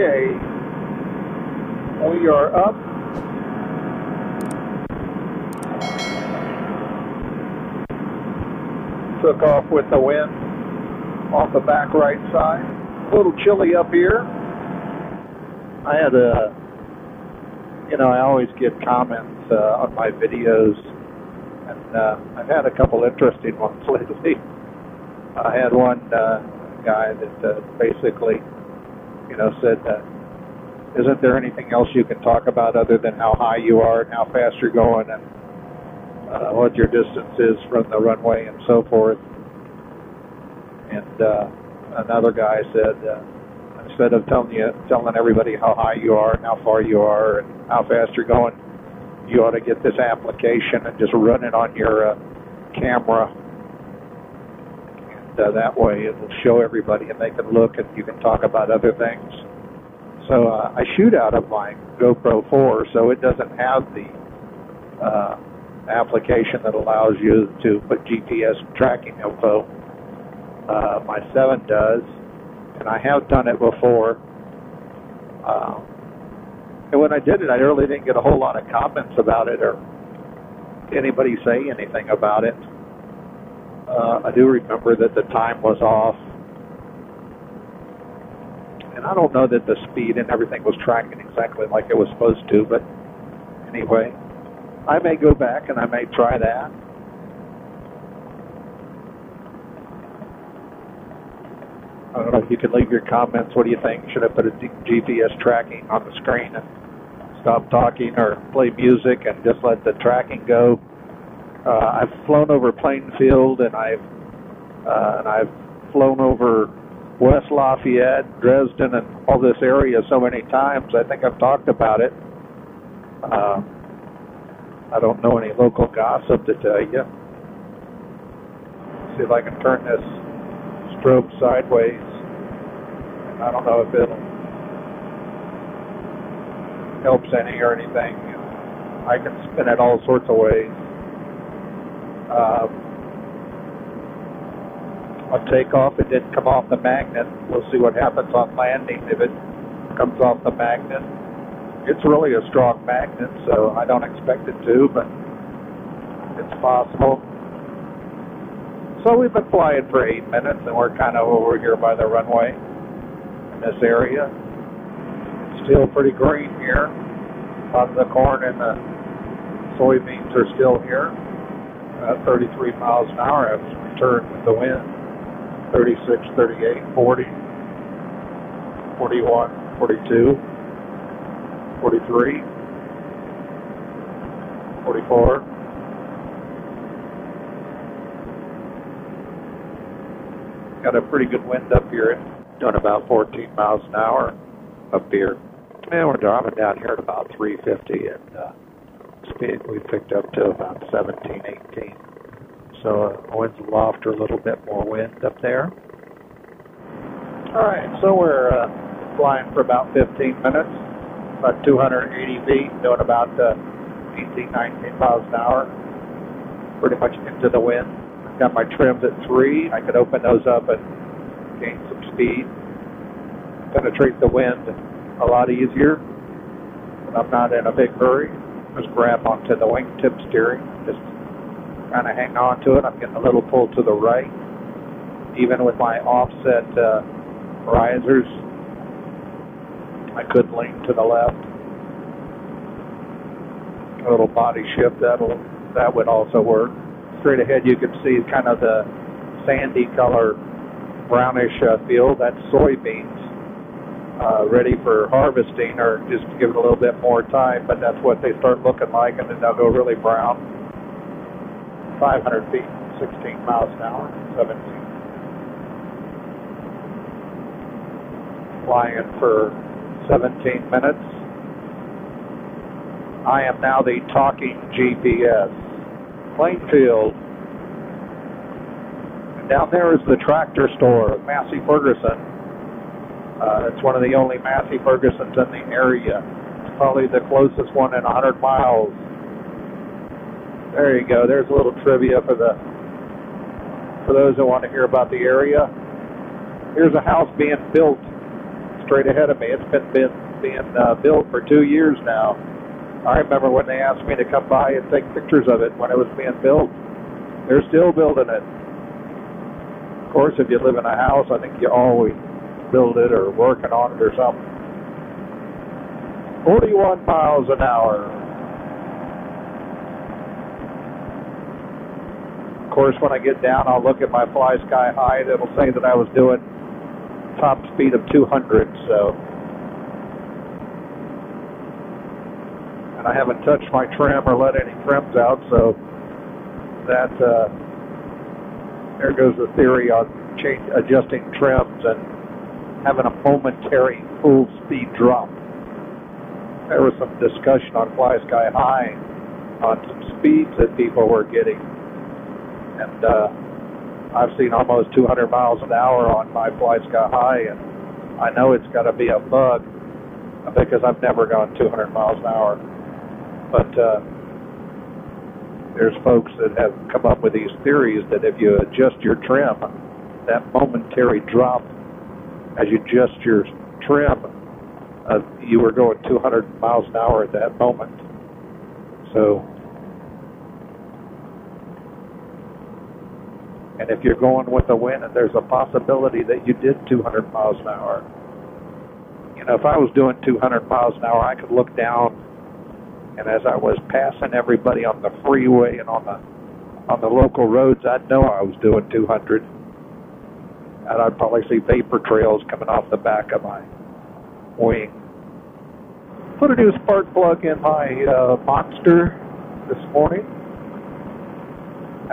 Okay. We are up. Took off with the wind off the back right side. A little chilly up here. I had a, you know, I always get comments uh, on my videos, and uh, I've had a couple interesting ones lately. I had one uh, guy that uh, basically, you know, said, uh, "Isn't there anything else you can talk about other than how high you are and how fast you're going and uh, what your distance is from the runway and so forth?" And uh, another guy said, uh, instead of telling you, telling everybody how high you are and how far you are and how fast you're going, you ought to get this application and just run it on your uh, camera uh, that way it will show everybody and they can look and you can talk about other things. So uh, I shoot out of my GoPro 4, so it doesn't have the uh, application that allows you to put GPS tracking info. Uh, my 7 does, and I have done it before. Uh, and when I did it, I really didn't get a whole lot of comments about it or anybody say anything about it. Uh, I do remember that the time was off. And I don't know that the speed and everything was tracking exactly like it was supposed to, but anyway, I may go back and I may try that. I don't know if you could leave your comments. What do you think? Should I put a GPS tracking on the screen and stop talking or play music and just let the tracking go? Uh, I've flown over Plainfield and I've uh, and I've flown over West Lafayette, Dresden, and all this area so many times. I think I've talked about it. Uh, I don't know any local gossip to tell you. See if I can turn this strobe sideways. I don't know if it helps any or anything. I can spin it all sorts of ways. Uh, on takeoff, it didn't come off the magnet. We'll see what happens on landing if it comes off the magnet. It's really a strong magnet, so I don't expect it to, but it's possible. So we've been flying for eight minutes, and we're kind of over here by the runway in this area. It's still pretty green here. A lot of the corn and the soybeans are still here at 33 miles an hour as returned with the wind 36, 38, 40, 41, 42, 43, 44. Got a pretty good wind up here, doing about 14 miles an hour up here. And we're driving down here at about 350 and uh, speed we picked up to about 17, 18. So uh, winds aloft or a little bit more wind up there. All right, so we're uh, flying for about 15 minutes, about 280 feet, doing about uh, 18, 19 miles an hour, pretty much into the wind. I've got my trims at three. I could open those up and gain some speed, penetrate the wind a lot easier. I'm not in a big hurry just grab onto the wingtip steering, just kind of hang on to it. I'm getting a little pull to the right. Even with my offset uh, risers, I could lean to the left. A little body shift that'll that would also work. Straight ahead, you can see kind of the sandy color, brownish uh, field. That's soybeans uh, ready for harvesting or just give it a little bit more time, but that's what they start looking like, and then they'll go really brown. 500 feet, 16 miles an hour, 17. Flying for 17 minutes. I am now the talking GPS. Plainfield. And down there is the tractor store, Massey Ferguson. Uh, it's one of the only Massey Fergusons in the area. It's probably the closest one in 100 miles. There you go. There's a little trivia for the for those that want to hear about the area. Here's a house being built. Straight ahead of me. It's been been being uh, built for two years now. I remember when they asked me to come by and take pictures of it when it was being built. They're still building it. Of course, if you live in a house, I think you always build it or working on it or something. 41 miles an hour. Of course, when I get down, I'll look at my fly sky high. It'll say that I was doing top speed of 200. So, and I haven't touched my trim or let any trims out. So that uh, there goes the theory on change, adjusting trims and having a momentary full speed drop. There was some discussion on Fly Sky High on some speeds that people were getting, and uh, I've seen almost 200 miles an hour on my Fly Sky High, and I know it's got to be a bug because I've never gone 200 miles an hour. But uh, there's folks that have come up with these theories that if you adjust your trim, that momentary drop as you adjust your trim, uh, you were going 200 miles an hour at that moment. So, and if you're going with the wind, and there's a possibility that you did 200 miles an hour. You know, if I was doing 200 miles an hour, I could look down, and as I was passing everybody on the freeway and on the on the local roads, I'd know I was doing 200 and I'd probably see vapor trails coming off the back of my wing. Put a new spark plug in my uh, Monster this morning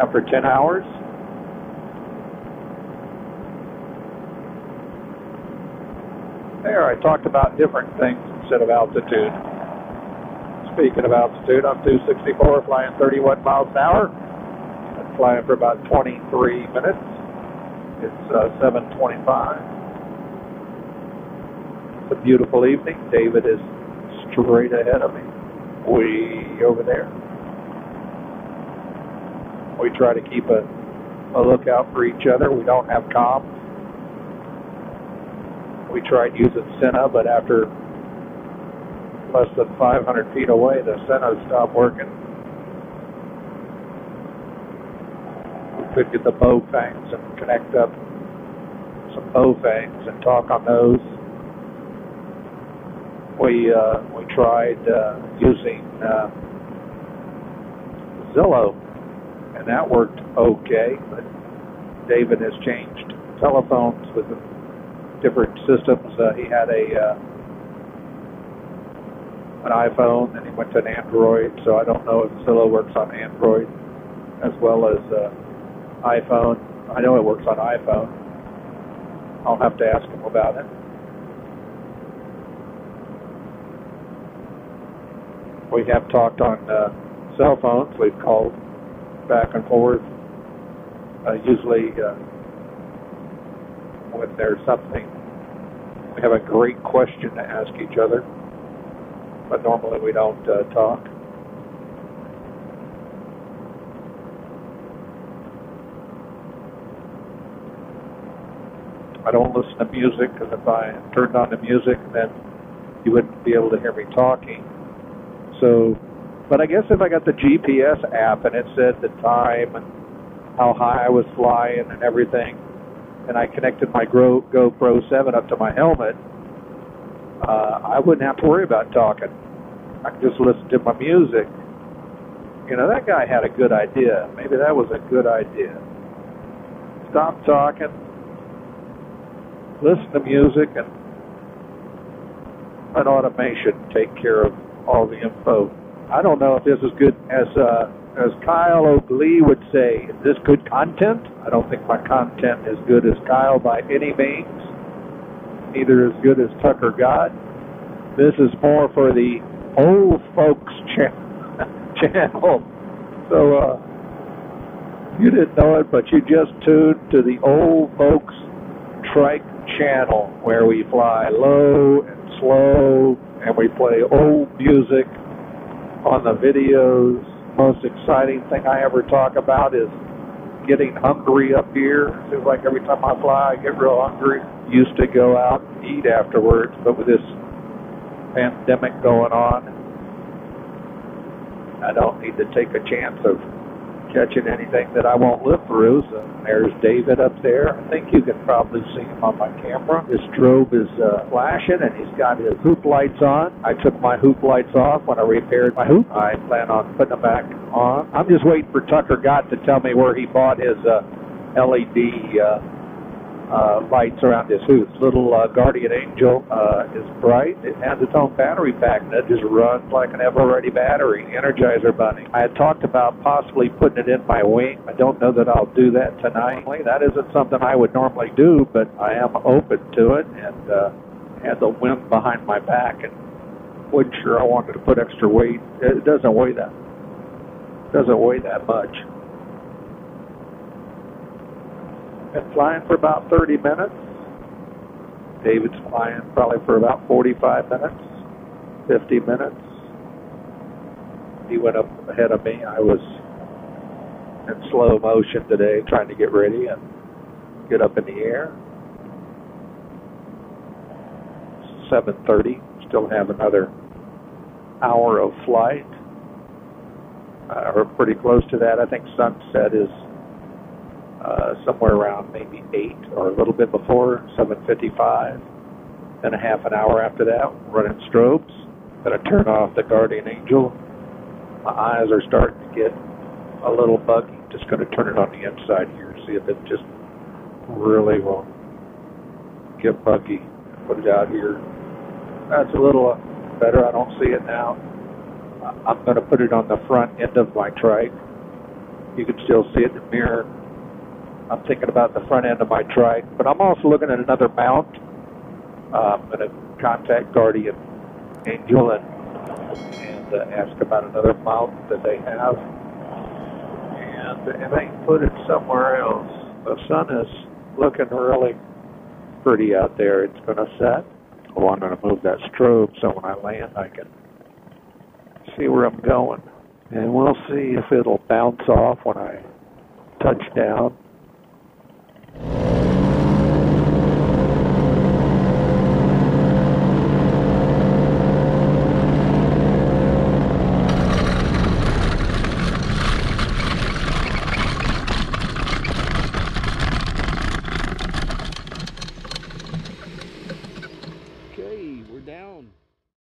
after 10 hours. There, I talked about different things instead of altitude. Speaking of altitude, I'm 264, flying 31 miles an hour. I'm flying for about 23 minutes. It's uh, 7:25. It's a beautiful evening. David is straight ahead of me, way over there. We try to keep a, a lookout for each other. We don't have comms. We tried using Sena, but after less than 500 feet away, the Sena stopped working. Could get the Baofengs and connect up some Baofengs and talk on those. We uh, we tried uh, using uh, Zello, and that worked okay. But David has changed telephones with different systems. Uh, he had a uh, an iPhone, and he went to an Android. So I don't know if Zello works on Android as well as uh, iPhone. I know it works on iPhone. I'll have to ask him about it. We have talked on uh, cell phones. We've called back and forth. Uh, usually, uh, when there's something, we have a great question to ask each other, but normally we don't uh, talk. I don't listen to music because if I turned on the music, then you wouldn't be able to hear me talking. So, but I guess if I got the GPS app and it said the time and how high I was flying and everything, and I connected my Go GoPro 7 up to my helmet, uh, I wouldn't have to worry about talking. I could just listen to my music. You know, that guy had a good idea. Maybe that was a good idea. Stop talking, listen to music and let automation take care of all the info. I don't know if this is good as uh, as Kyle O'Glee would say, is this good content? I don't think my content is good as Kyle by any means. Neither as good as Tucker Gott. This is more for the old folks cha- channel. So uh, you didn't know it, but you just tuned to the old folks trike channel where we fly low and slow and we play old music on the videos. Most exciting thing I ever talk about is getting hungry up here. Seems like every time I fly, I get real hungry. Used to go out and eat afterwards, but with this pandemic going on, I don't need to take a chance of catching anything that I won't live through. So there's David up there. I think you can probably see him on my camera. His strobe is uh, flashing and he's got his hoop lights on. I took my hoop lights off when I repaired my hoop. I plan on putting them back on. I'm just waiting for Tucker Gott to tell me where he bought his uh, LED uh, uh, lights around his hoop. Little uh, Guardian Angel uh, is bright. It has its own battery pack and it just runs like an ever-ready battery. Energizer Bunny. I had talked about possibly putting it in my wing. I don't know that I'll do that tonight. That isn't something I would normally do, but I am open to it and uh, had the wind behind my back and wasn't sure I wanted to put extra weight. It doesn't weigh that. Doesn't weigh that much. Been flying for about 30 minutes. David's flying probably for about 45 minutes, 50 minutes. He went up ahead of me. I was in slow motion today trying to get ready and get up in the air. 7.30, still have another hour of flight. Uh, or pretty close to that. I think sunset is uh, somewhere around maybe 8 or a little bit before, 7.55. Then a half an hour after that, running strobes. Then I turn off the Guardian Angel. My eyes are starting to get a little buggy. Just going to turn it on the inside here, see if it just really won't get buggy. Put it out here. That's a little better. I don't see it now. I'm going to put it on the front end of my trike. You can still see it in the mirror. I'm thinking about the front end of my trike, but I'm also looking at another mount. I'm going to contact Guardian Angel and, and uh, ask about another mount that they have. And, and I put it somewhere else. The sun is looking really pretty out there. It's going to set. Oh, I'm going to move that strobe so when I land I can see where I'm going. And we'll see if it'll bounce off when I touch down